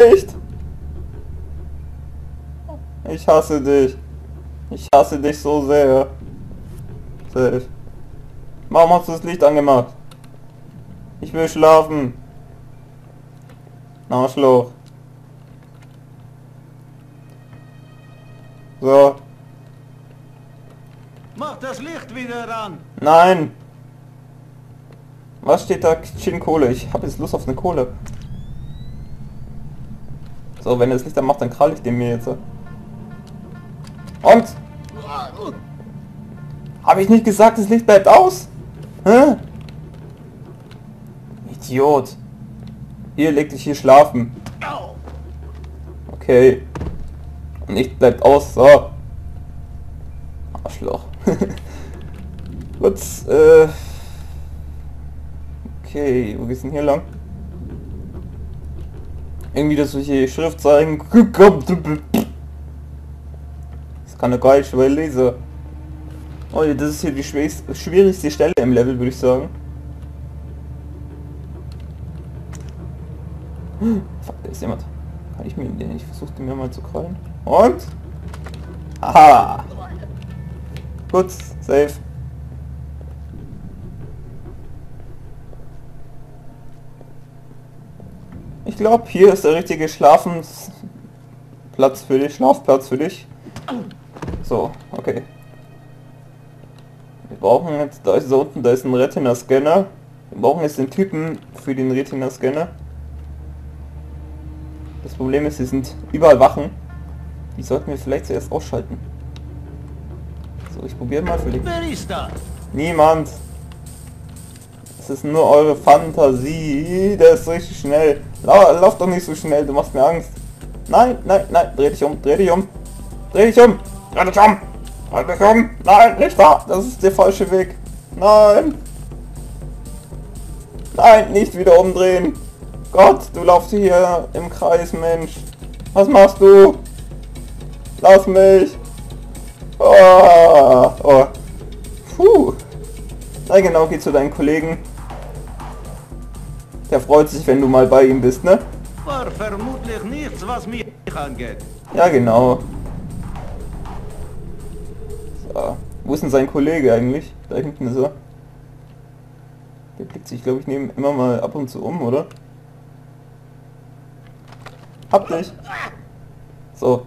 Licht! Ich hasse dich. Ich hasse dich so sehr. Safe. Warum hast du das Licht angemacht? Ich will schlafen. Arschloch. So. Mach das Licht wieder an! Nein. Was steht da? Chin Kohle. Ich habe jetzt Lust auf eine Kohle. So, wenn er das Licht dann macht, dann krall ich den mir jetzt. Und? Habe ich nicht gesagt, das Licht bleibt aus? Hä? Idiot. Hier, leg dich hier schlafen. Okay. Und Licht bleibt aus, so. Arschloch. Gut, äh... Okay, wo geht's denn hier lang? Irgendwie das solche Schriftzeichen. Das kann doch gar nicht weil lesen. Oh, das ist hier die schwierigste Stelle im Level, würde ich sagen. Fuck, da ist jemand. Kann ich mir den? Ich versuche den mir mal zu krallen. Und? Aha! Gut, safe. Ich glaube, hier ist der richtige Schlafensplatz für dich, Schlafplatz für dich. So, okay. Wir brauchen jetzt, da ist da unten, da ist ein Retina-Scanner. Wir brauchen jetzt den Typen für den Retina-Scanner. Das Problem ist, sie sind überall Wachen. Die sollten wir vielleicht zuerst ausschalten. So, ich probiere mal für dich. Wer ist ist nur eure Fantasie. Der ist richtig schnell. La lauf doch nicht so schnell, du machst mir Angst. Nein, nein, nein, dreh dich um, dreh dich um. Dreh dich um. Dreh dich um. Dreh dich um. Nein, nicht da. Das ist der falsche Weg. Nein. Nein, nicht wieder umdrehen. Gott, du laufst hier im Kreis, Mensch. Was machst du? Lass mich. Oh, oh. Puh. Na genau, geh zu deinen Kollegen. Der freut sich, wenn du mal bei ihm bist, ne? War vermutlich nichts, was mich angeht. Ja, genau. So. Wo ist denn sein Kollege eigentlich? Da hinten ist er. Der blickt sich, glaube ich, neben immer mal ab und zu um, oder? Hab dich. So.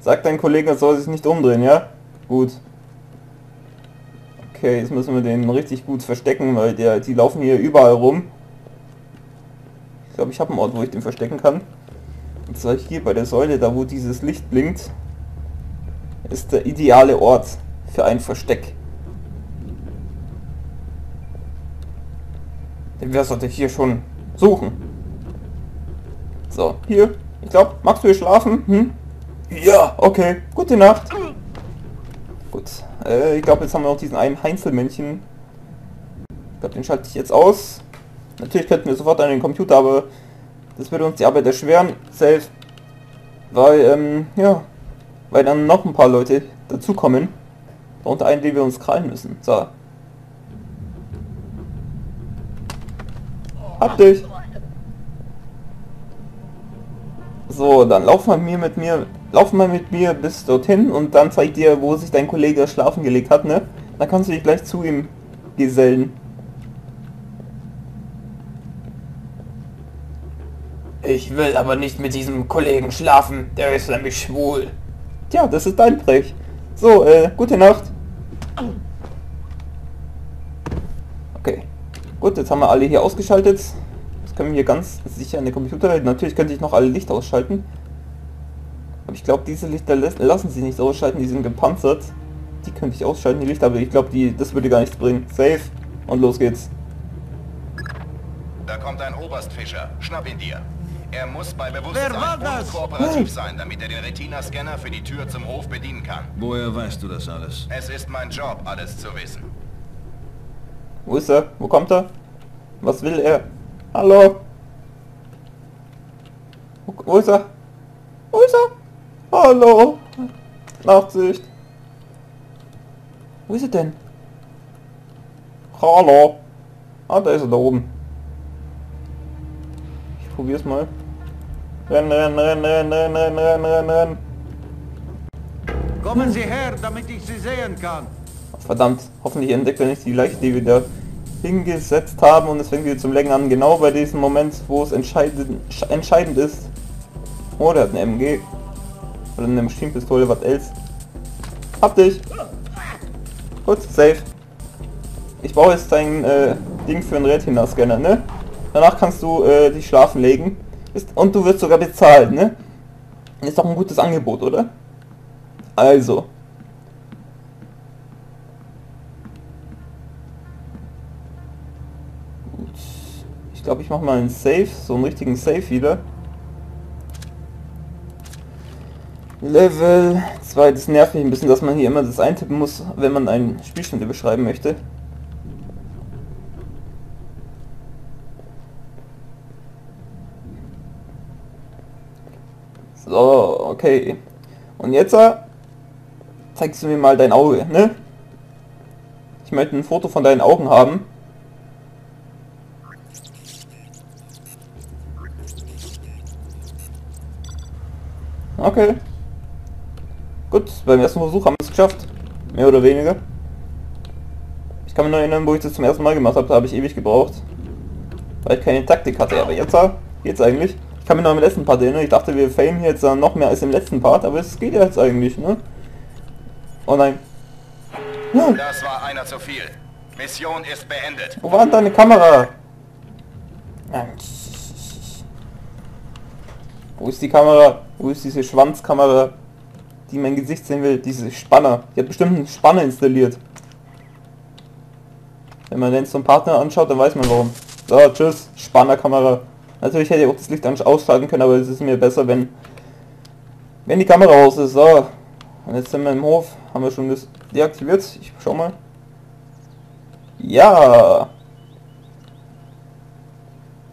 Sag dein Kollege, er soll sich nicht umdrehen, ja? Gut. Okay, jetzt müssen wir den richtig gut verstecken, weil der, die laufen hier überall rum. Ich glaube, ich habe einen Ort, wo ich den verstecken kann. Und zwar hier bei der Säule, da wo dieses Licht blinkt, ist der ideale Ort für ein Versteck. Den wir sollte hier schon suchen. So, hier. Ich glaube, magst du hier schlafen? Hm? Ja, okay. Gute Nacht. Gut. Äh, ich glaube, jetzt haben wir noch diesen einen Heinzelmännchen. Ich glaube, den schalte ich jetzt aus. Natürlich könnten wir sofort an den Computer, aber das würde uns die Arbeit erschweren. Safe. Weil, ähm, ja. Weil dann noch ein paar Leute dazukommen. Darunter einen, den wir uns krallen müssen. So. Hab dich. So, dann lauf mal mir mit mir, lauf mal mit mir bis dorthin und dann zeig dir, wo sich dein Kollege schlafen gelegt hat, ne? Dann kannst du dich gleich zu ihm gesellen. Ich will aber nicht mit diesem Kollegen schlafen, der ist nämlich schwul. Tja, das ist dein Brech. So, äh, gute Nacht. Okay. Gut, jetzt haben wir alle hier ausgeschaltet. Jetzt können wir hier ganz sicher in den Computer. Natürlich könnte ich noch alle Lichter ausschalten. Aber ich glaube, diese Lichter lassen sich nicht ausschalten, die sind gepanzert. Die könnte ich ausschalten, die Lichter, aber ich glaube, die das würde gar nichts bringen. Safe. Und los geht's. Da kommt ein Oberstfischer. Schnapp ihn dir. Er muss bei Wer war Bewusstsein das? und kooperativ sein, damit er den Retina-Scanner für die Tür zum Hof bedienen kann. Woher weißt du das alles? Es ist mein Job, alles zu wissen. Wo ist er? Wo kommt er? Was will er? Hallo? Wo, wo ist er? Wo ist er? Hallo? Nachtsicht. Wo ist er denn? Hallo? Ah, da ist er da oben. Ich probier's mal. Rennen, rennen, rennen, rennen, rennen, rennen, rennen, rennen, rennen. Kommen Sie her, damit ich Sie sehen kann. Verdammt, hoffentlich entdeckt er nicht die Leiche, die wir da hingesetzt haben und es fängt wieder zum Lecken an, genau bei diesem Moment, wo es entscheidend, entscheidend ist. Oh, der hat eine MG. Oder eine Maschinenpistole, was else. Hab dich. Gut, safe. Ich brauche jetzt dein äh, Ding für einen Retina-Scanner, ne? Danach kannst du äh, dich schlafen legen. Ist, und du wirst sogar bezahlt, ne? Ist doch ein gutes Angebot, oder? Also. Gut. Ich glaube, ich mache mal einen Save, so einen richtigen Save wieder. Level 2, das nervt mich ein bisschen, dass man hier immer das eintippen muss, wenn man einen Spielstand beschreiben möchte. So, okay. Und jetzt äh, zeigst du mir mal dein Auge, ne? Ich möchte ein Foto von deinen Augen haben. Okay. Gut, beim ersten Versuch haben wir es geschafft. Mehr oder weniger. Ich kann mich nur erinnern, wo ich das zum ersten Mal gemacht habe, da habe ich ewig gebraucht. Weil ich keine Taktik hatte, aber jetzt geht's eigentlich. Ich kann mich noch im letzten Part erinnern, ich dachte wir hier jetzt noch mehr als im letzten Part, aber es geht ja jetzt eigentlich, ne? Oh nein. Hm. Das war einer zu viel. Mission ist beendet. Wo war denn deine Kamera? Wo ist die Kamera? Wo ist diese Schwanzkamera, die mein Gesicht sehen will? Diese Spanner. Die hat bestimmt einen Spanner installiert. Wenn man den zum Partner anschaut, dann weiß man warum. So, tschüss, Spannerkamera. Natürlich hätte ich auch das Licht ausschalten können, aber es ist mir besser, wenn wenn die Kamera aus ist. So, und jetzt sind wir im Hof. Haben wir schon das deaktiviert? Ich schau mal. Ja.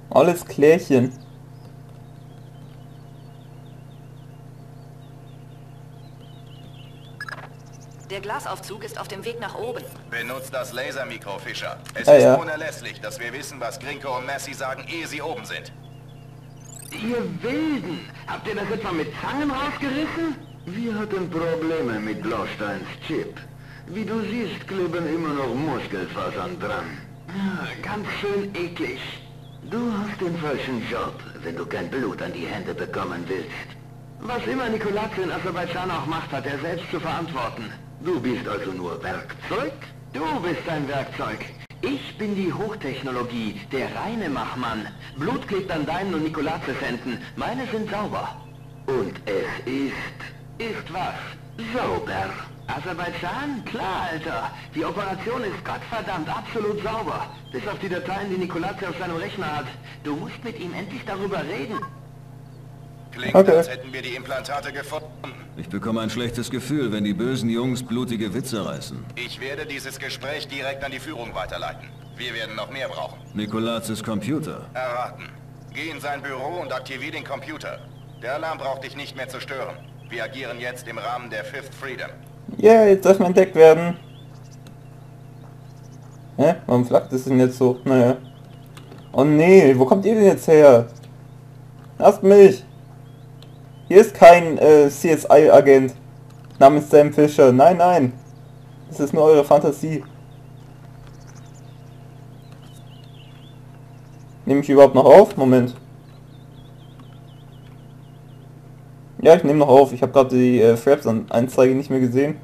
Alles klärchen. Glasaufzug ist auf dem Weg nach oben. Benutzt das Lasermikro, Fischer. Es Ja, ist ja. unerlässlich, dass wir wissen, was Grinko und Messi sagen, ehe sie oben sind. Ihr Wilden, habt ihr das etwa mit Zangen rausgerissen? Wir hatten Probleme mit Blausteins Chip. Wie du siehst, kleben immer noch Muskelfasern dran. Ja, ganz schön eklig. Du hast den falschen Job, wenn du kein Blut an die Hände bekommen willst. Was immer Nikolaz in Aserbaidschan auch macht, hat er selbst zu verantworten. Du bist also nur Werkzeug? Du bist ein Werkzeug. Ich bin die Hochtechnologie, der reine Machmann. Blut klebt an deinen und Nikolazes Händen. Meine sind sauber. Und es ist... ist was? Sauber. Aserbaidschan? Klar, Alter. Die Operation ist gottverdammt absolut sauber. Bis auf die Dateien, die Nikolazes auf seinem Rechner hat. Du musst mit ihm endlich darüber reden. Klingt, Okay. als hätten wir die Implantate gefunden. Ich bekomme ein schlechtes Gefühl, wenn die bösen Jungs blutige Witze reißen. Ich werde dieses Gespräch direkt an die Führung weiterleiten. Wir werden noch mehr brauchen. Nikolazes Computer. Erraten. Geh in sein Büro und aktivier den Computer. Der Alarm braucht dich nicht mehr zu stören. Wir agieren jetzt im Rahmen der Fifth Freedom. Ja, jetzt darf man entdeckt werden. Hä? Warum flackt es denn jetzt so? Naja. Oh nee, wo kommt ihr denn jetzt her? Lasst mich! Hier ist kein äh, CSI-Agent namens Sam Fisher. Nein, nein. Das ist nur eure Fantasie. Nehme ich überhaupt noch auf? Moment. Ja, ich nehme noch auf. Ich habe gerade die äh, Fraps-Anzeige nicht mehr gesehen.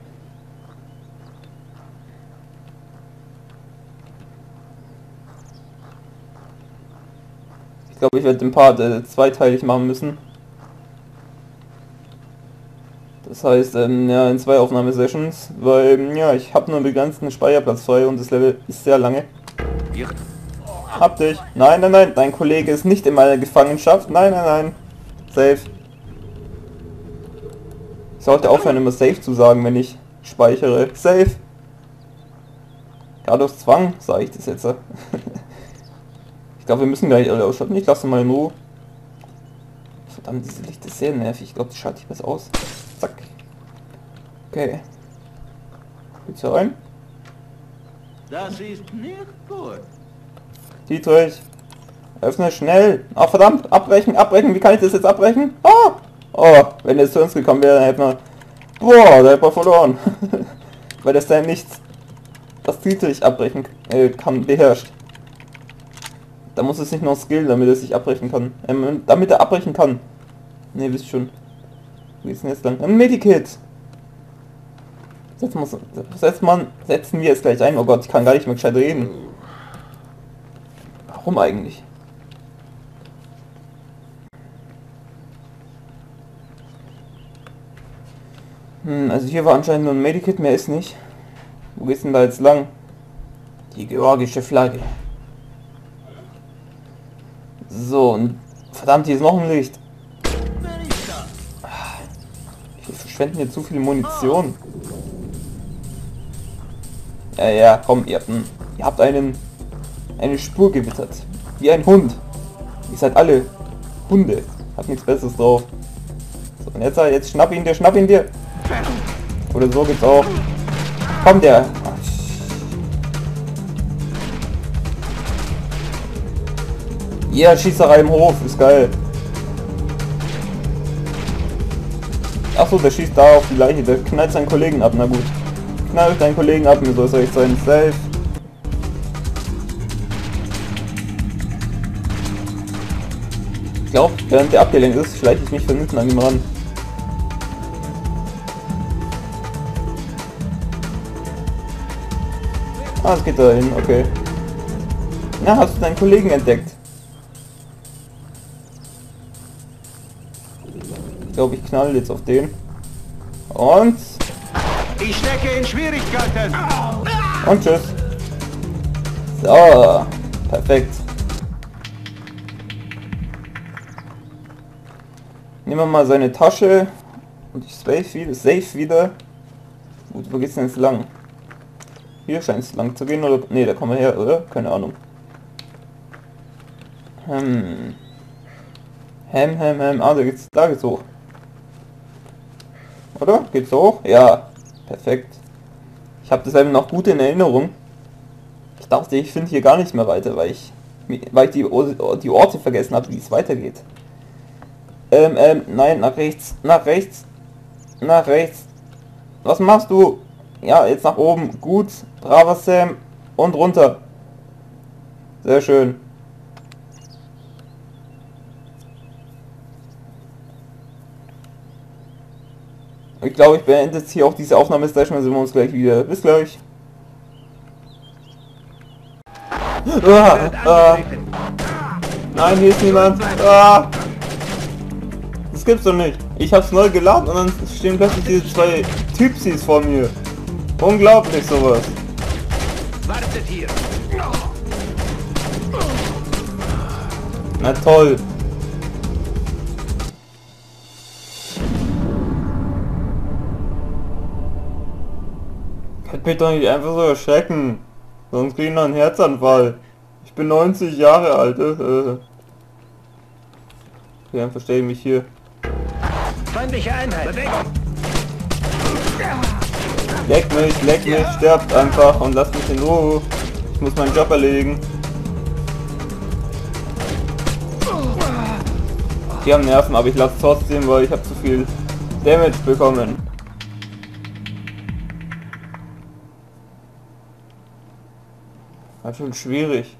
Ich glaube, ich werde den Part äh, zweiteilig machen müssen. Das heißt, ähm, ja, in zwei Aufnahmesessions, weil, ähm, ja, ich habe nur einen begrenzten Speicherplatz frei und das Level ist sehr lange. Hab dich. Nein, nein, nein, dein Kollege ist nicht in meiner Gefangenschaft. Nein, nein, nein. Safe. Ich sollte aufhören, immer safe zu sagen, wenn ich speichere. Safe. Gerade aus Zwang sage ich das jetzt. ich glaube, wir müssen gleich alle ausschalten. Ich lasse mal in Ruhe. Verdammt, diese Licht ist sehr nervig. Ich glaube, die schalte ich besser aus. Zack. Okay. Willst du rein? Das ist nicht gut. Dietrich. Öffne schnell. Ah, verdammt. Abbrechen, abbrechen. Wie kann ich das jetzt abbrechen? Oh, oh wenn er zu uns gekommen wäre, dann hätten wir... Boah, da hätten wir verloren. Weil das dann nicht das Dietrich abbrechen äh, kann, beherrscht. Da muss es nicht noch Skill, damit er sich abbrechen kann. Ähm, damit er abbrechen kann. Ne, wisst schon. Ist denn jetzt lang? Ein Medikit! Setzen, setzt man, setzen wir jetzt gleich ein. Oh Gott, ich kann gar nicht mehr gescheit reden. Warum eigentlich? Hm, also hier war anscheinend nur ein Medikit, mehr ist nicht. Wo geht's denn da jetzt lang? Die georgische Flagge. So, und verdammt, hier ist noch ein Licht. Verschwenden hier zu viel Munition. Ja, ja, komm, ihr habt, einen, ihr habt einen, eine Spur gewittert. Wie ein Hund. Ihr seid alle Hunde. Hat nichts Besseres drauf. So, und jetzt, jetzt schnapp ihn dir, schnapp ihn dir. Oder so geht's auch. Komm, der. Ja, yeah, Schießerei im Hof, ist geil. Achso, der schießt da auf die Leiche, der knallt seinen Kollegen ab, na gut. Knall deinen Kollegen ab, mir soll es euch sein, safe. Ich glaube, während der abgelenkt ist, schleiche ich mich von hinten an ihm ran. Ah, es geht da hin, okay. Na, hast du deinen Kollegen entdeckt? Glaube, ich knall jetzt auf den. Und... Ich stecke in Schwierigkeiten. Und tschüss. So, perfekt. Nehmen wir mal seine Tasche und ich safe wieder. Safe wieder. Gut, wo geht's denn jetzt lang? Hier scheint es lang zu gehen, oder? Ne, da kommen wir her, oder? Keine Ahnung. Hm. Hem, hem, hem. Ah, da geht's, da geht's hoch. Oder? Geht's hoch? Ja. Perfekt. Ich habe das eben noch gut in Erinnerung. Ich dachte, ich finde hier gar nicht mehr weiter, weil ich, weil ich die, die Orte vergessen habe, wie es weitergeht. Ähm, ähm, nein, nach rechts, nach rechts, nach rechts. Was machst du? Ja, jetzt nach oben. Gut. Braver Sam. Und runter. Sehr schön. Ich glaube, ich beende jetzt hier auch diese Aufnahme. Dann sehen wir uns gleich wieder. Bis gleich. Ah, ah. Nein, hier ist niemand. Ah. Das gibt's doch nicht. Ich hab's neu geladen und dann stehen plötzlich diese zwei Typsies vor mir. Unglaublich sowas. Wartet hier. Na toll. Mich doch nicht einfach so erschrecken. Sonst kriege ich noch einen Herzanfall. Ich bin 90 Jahre alt. Äh. äh. Okay, dann verstehe ich mich hier. Feindliche Einheit. Leck mich, leck mich, sterbt einfach und lasst mich in Ruhe. Ich muss meinen Job erledigen. Die haben Nerven, aber ich lasse trotzdem, weil ich habe zu viel Damage bekommen. War schon schwierig.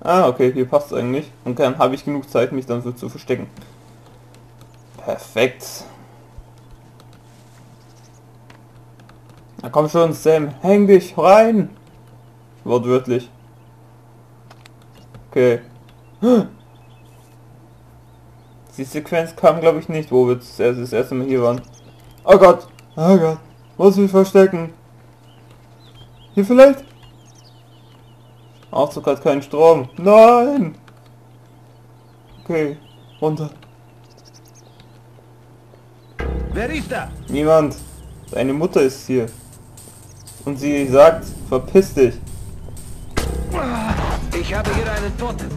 Ah, okay, hier passt eigentlich. Und dann habe ich genug Zeit, mich dann so zu verstecken. Perfekt. Na komm schon, Sam, häng dich rein! Wortwörtlich. Okay. Die Sequenz kam glaube ich nicht, wo wir das erste Mal hier waren. Oh Gott! Oh Gott! Muss ich verstecken? Hier vielleicht? Aufzug hat keinen Strom. Nein! Okay, runter. Wer ist da? Niemand. Deine Mutter ist hier. Und sie sagt, verpiss dich. Ich habe hier einen Toten.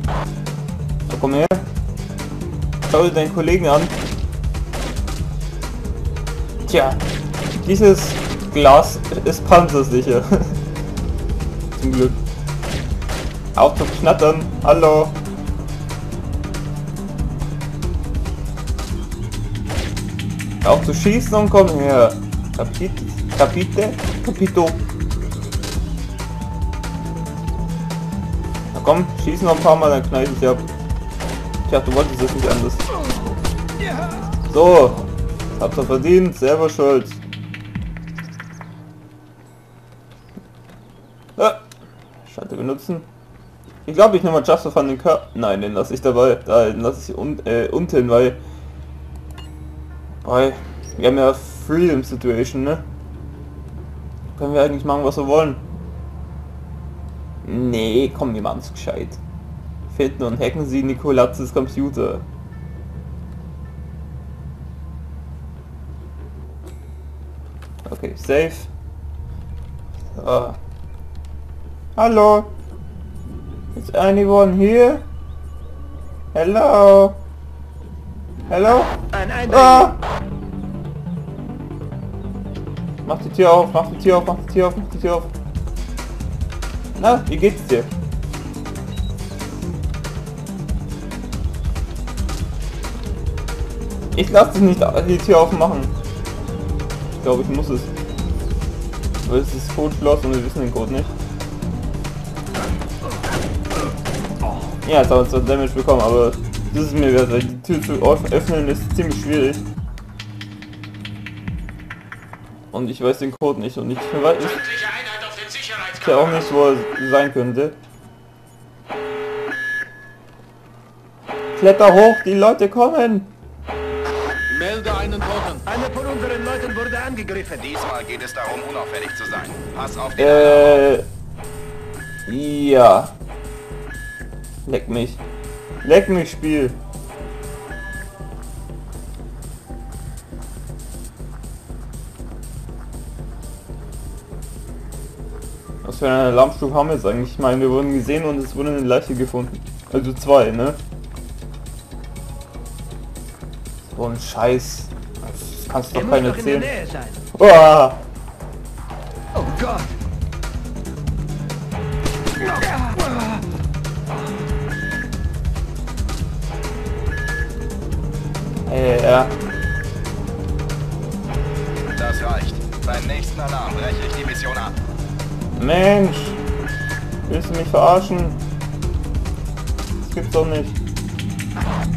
So, komm her. Schau dir deinen Kollegen an. Tja, dieses Glas ist panzersicher. Zum Glück. Auf zu knattern. Hallo. Auf zu schießen und komm her. Kapit, Kapite, Kapito. Na komm, schieß noch ein paar Mal, dann knall ich dich ab. Tja, du wolltest es nicht anders. So, habt ihr verdient, selber schuld. Benutzen. Ich glaube, ich nehme mal Just von den Körper. Nein, den lasse ich dabei. Da den lasse ich un äh, unten, weil... Weil wir haben ja Freedom Situation, ne? Können wir eigentlich machen, was wir wollen. Nee, komm, wir machen's gescheit. Finden und hacken sie Nikolatzes Computer. Okay, safe. So. Hallo? Is anyone here? Hello? Hello? Ah! Mach die Tür auf, mach die Tür auf, mach die Tür auf, mach die Tür auf. Na, wie geht's dir? Ich lass dich nicht die Tür aufmachen. Ich glaube, ich muss es. Weil es ist Codeschloss und wir wissen den Code nicht. Ja, jetzt haben wir zwar Damage bekommen, aber das ist mir wert, weil die Tür zu öffnen ist ziemlich schwierig. Und ich weiß den Code nicht und ich weiß ich ja auch nicht, wo er sein könnte. Kletter hoch, die Leute kommen! Melde einen Toten. Einer von unseren Leuten wurde angegriffen. Diesmal geht es darum, unauffällig zu sein. Pass auf den Alarm. Äh, ja. Leck mich. Leck mich, Spiel. Was für eine Alarmstufe haben wir jetzt eigentlich? Ich meine, wir wurden gesehen und es wurde eine Leiche gefunden. Also zwei, ne? So ein Scheiß. Das kannst du doch keiner erzählen. Uah. Oh Gott. Ja. Das reicht. Beim nächsten Alarm breche ich die Mission ab. Mensch! Willst du mich verarschen? Das gibt's doch nicht.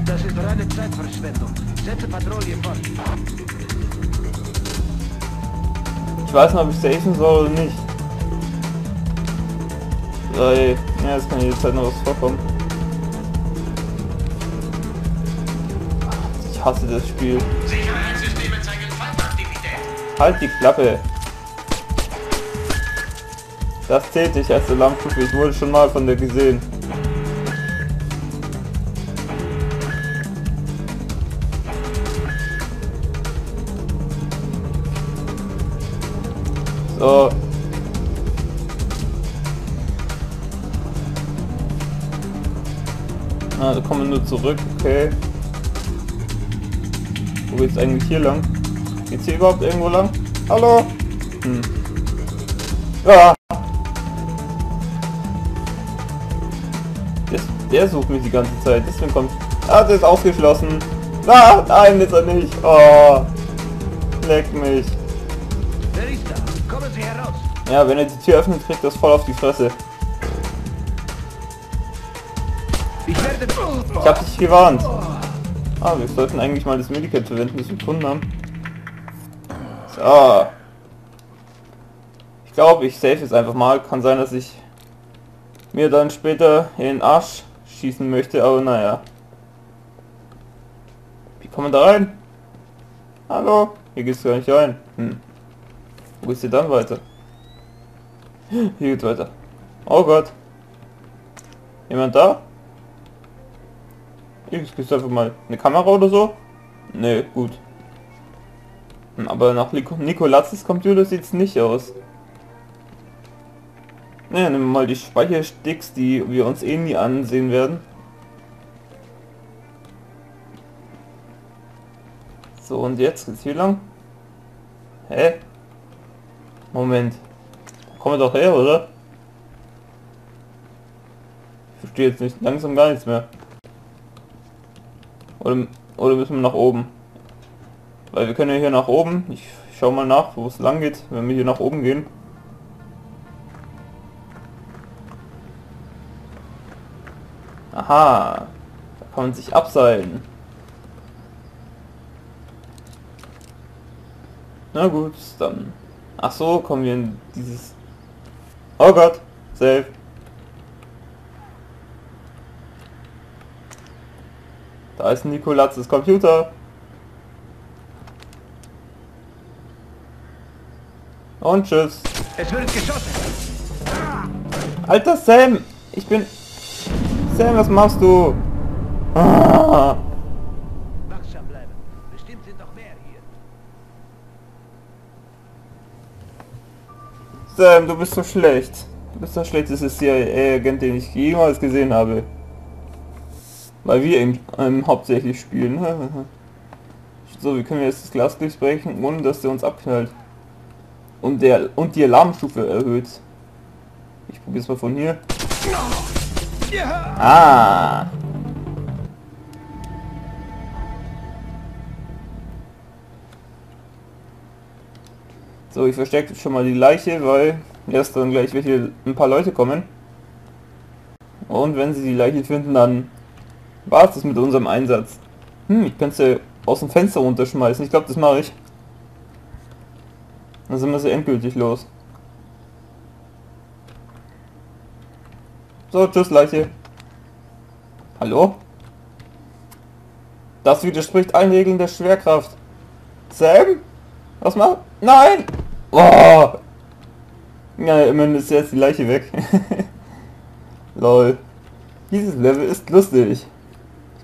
Das ist reine Zeitverschwendung. Setze Patrouille fort. Ich weiß nicht, ob ich safen soll oder nicht. Weil, ja, es kann jede Zeit noch was vorkommen. Ich hasse das Spiel. Sicherheitssysteme zeigen Faltaktivität. Halt die Klappe! Das zählt nicht als Alarmstufe, ich wurde schon mal von der gesehen. So. Ah, da kommen wir nur zurück, okay. Geht's eigentlich hier lang? Geht's hier überhaupt irgendwo lang? Hallo? Hm. Ja. Das, der sucht mich die ganze Zeit, deswegen kommt... Ah, der ist ausgeschlossen. Ah, nein, ist er nicht. Oh. Leck mich. Wer ist da? Kommen Sie heraus. Ja, wenn er die Tür öffnet, kriegt das voll auf die Fresse. Ich hab dich gewarnt. Ah, wir sollten eigentlich mal das Medikament verwenden, das wir gefunden haben. So. Ich glaube, ich save es einfach mal. Kann sein, dass ich mir dann später in den Arsch schießen möchte, aber naja. Wie kommen da rein? Hallo? Hier geht's gar nicht rein. Hm. Wo geht's hier dann weiter? Hier geht's weiter. Oh Gott. Jemand da? Ich gibt's einfach mal eine Kamera oder so? Ne, gut. Aber nach Nico Nikolatzes Computer sieht's nicht aus. Ne, nehmen wir mal die Speichersticks, die wir uns eh nie ansehen werden. So, und jetzt geht's hier lang? Hä? Moment. Kommen wir doch her, oder? verstehe jetzt nicht. Langsam gar nichts mehr. Oder, oder müssen wir nach oben? Weil wir können ja hier nach oben. Ich schau mal nach, wo es lang geht, wenn wir hier nach oben gehen. Aha. Da kann man sich abseilen. Na gut, dann. Ach so, kommen wir in dieses... Oh Gott, safe. Da ist Nikolazes Computer. Und tschüss. Es wird geschossen. Alter Sam, ich bin... Sam, was machst du? Ah. Wachsam bleiben. Bestimmt sind noch mehr hier. Sam, du bist so schlecht. Du bist der schlechteste CIA-Agent, den ich jemals gesehen habe. Weil wir ihn ähm, hauptsächlich spielen. so, wie können wir jetzt das Glas durchbrechen, ohne dass der uns abknallt? Und der und die Alarmstufe erhöht. Ich probiere es mal von hier. Ah. So, ich verstecke schon mal die Leiche, weil erst dann gleich welche ein paar Leute kommen. Und wenn sie die Leiche finden, dann war es das mit unserem Einsatz. Hm, ich könnte sie aus dem Fenster runterschmeißen. Ich glaube, das mache ich. Dann sind wir sie endgültig los. So, tschüss Leiche. Hallo? Das widerspricht allen Regeln der Schwerkraft. Sam? Was macht? Nein! Oh! Ja, immerhin ist jetzt die Leiche weg. Lol. Dieses Level ist lustig.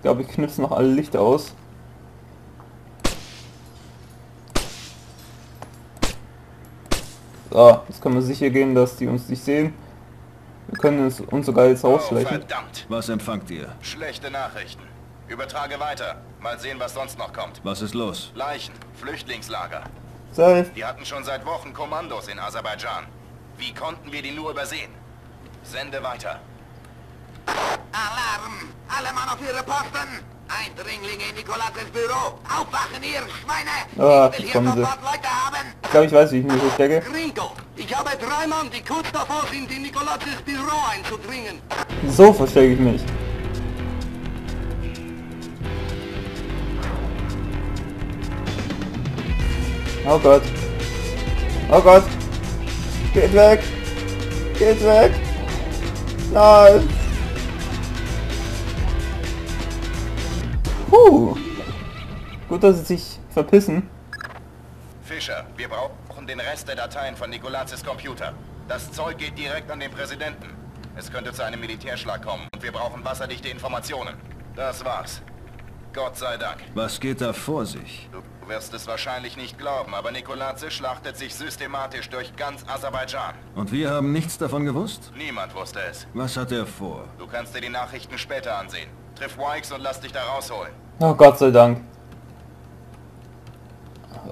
Ich glaube, ich knipse noch alle Lichter aus. So, jetzt können wir sicher gehen, dass die uns nicht sehen. Wir können uns, uns sogar jetzt Oh, rausschleichen. verdammt. Was empfangt ihr? Schlechte Nachrichten. Übertrage weiter. Mal sehen, was sonst noch kommt. Was ist los? Leichen, Flüchtlingslager. Safe. Die hatten schon seit Wochen Kommandos in Aserbaidschan. Wie konnten wir die nur übersehen? Sende weiter. Alarm! Alle Mann auf ihre Posten! Eindringlinge in Nikolases Büro! Aufwachen, ihr Schweine! Ah, ich will hier sofort Leute haben! Ich glaube, ich weiß, wie ich mich verstecke. Gringo! Ich habe drei Mann, die kurz davor sind, in Nikolases Büro einzudringen. So verstecke ich mich. Oh Gott. Oh Gott. Geht weg. Geht weg. Nein. Puh. Gut, dass sie sich verpissen. Fischer, wir brauchen den Rest der Dateien von Nikolazes Computer. Das Zeug geht direkt an den Präsidenten. Es könnte zu einem Militärschlag kommen und wir brauchen wasserdichte Informationen. Das war's. Gott sei Dank. Was geht da vor sich? Du wirst es wahrscheinlich nicht glauben, aber Nikolaze schlachtet sich systematisch durch ganz Aserbaidschan. Und wir haben nichts davon gewusst? Niemand wusste es. Was hat er vor? Du kannst dir die Nachrichten später ansehen. Triff Wikes und lass dich da rausholen. Oh Gott sei Dank.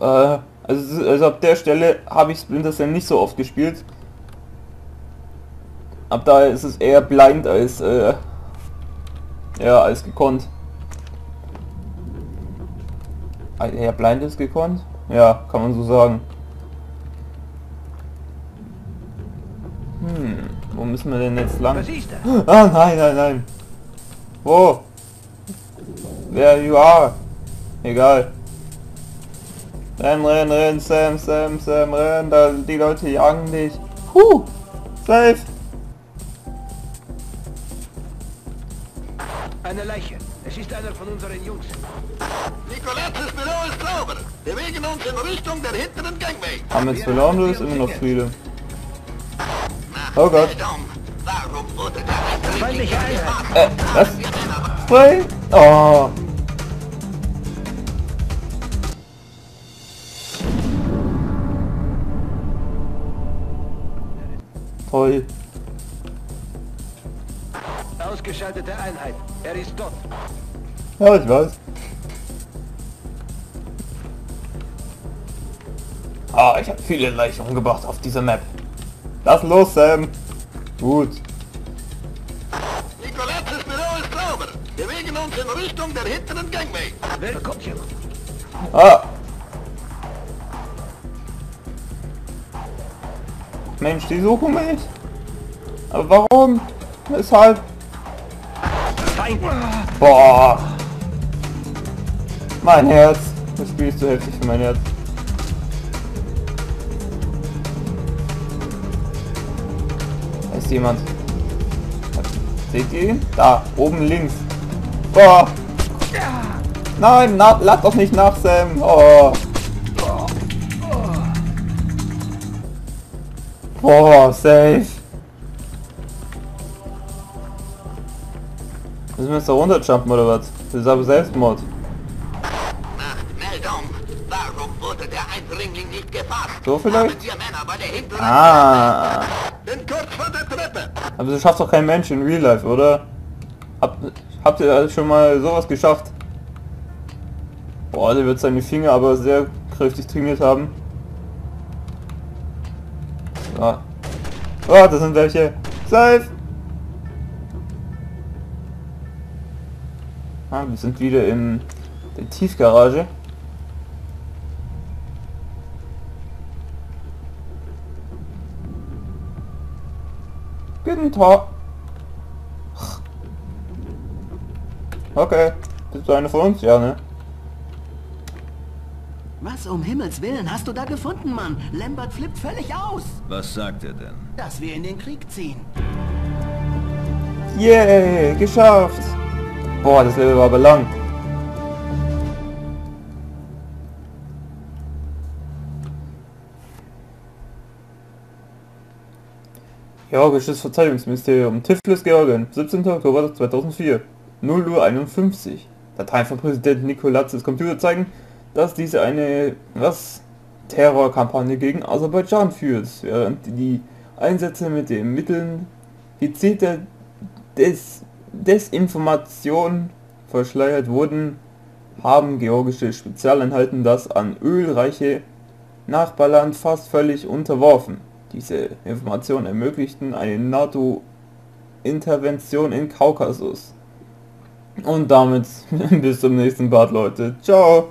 Äh, also, also ab der Stelle habe ich Splinter Cell nicht so oft gespielt. Ab da ist es eher blind als äh, ja als gekonnt. Ah, Eher blind als gekonnt? Ja, kann man so sagen. Hm, wo müssen wir denn jetzt lang? Ist? Ah, nein, nein, nein. Wo? Wer you are? Egal. Renn, renn, renn, Sam, Sam, Sam, renn, da, die Leute jagen dich. Huh, safe. Eine Leiche. Es ist einer von unseren Jungs. Nikolases Büro ist sauber. Wir bewegen uns in Richtung der hinteren Gangway. Haben wir jetzt verloren oder ist immer noch Friede? Oh Gott. Achtung! Warum wurde der Feindliche Einheit. Äh, was? Spray? Oh. Toll. Ausgeschaltete Einheit. Er ist tot. Ja, ich weiß. Ah, ich habe viele Leichen umgebracht auf dieser Map. Lass los, Sam. Gut. Nikolai uns in Richtung der hinteren Gangway. Ah! Mensch, die suchen mich. Aber warum? Weshalb? Boah! Mein Herz. Das Spiel ist zu heftig für mein Herz. Da ist jemand. Seht ihr ihn? Da, oben links. Boah! Nein, na, lad doch nicht nach, Sam. Oh. Boah, safe. Müssen wir jetzt da runterjumpen oder was? Das ist aber Selbstmord. Meldung. Warum wurde der Eindringling nicht gefasst? So vielleicht? Ah. Bin kurz vor der Treppe. Aber das schafft doch kein Mensch in Real Life, oder? Habt, habt ihr schon mal sowas geschafft? Boah, der wird seine Finger aber sehr kräftig trainiert haben. Ah. Oh, das sind welche. Safe! Ah, wir sind wieder in der Tiefgarage. Guten Tag. Okay. Bist du eine von uns? Ja, ne? Was um Himmels Willen hast du da gefunden, Mann? Lambert flippt völlig aus, Was sagt er denn? dass wir in den Krieg ziehen. Yay, geschafft. Boah, das Level war aber lang. Georgisches Verteidigungsministerium, Tiflis, Georgien, 17. Oktober 2004, 0 Uhr 51. Dateien von Präsident Nikolatzes Computer zeigen, dass diese eine, was, Terrorkampagne gegen Aserbaidschan führt, während die Einsätze mit den Mitteln gezielter Des Desinformation verschleiert wurden, haben georgische Spezialeinheiten das an ölreiche Nachbarland fast völlig unterworfen. Diese Informationen ermöglichten eine NATO-Intervention in Kaukasus. Und damit bis zum nächsten Part, Leute. Ciao!